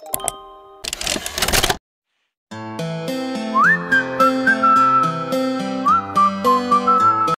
you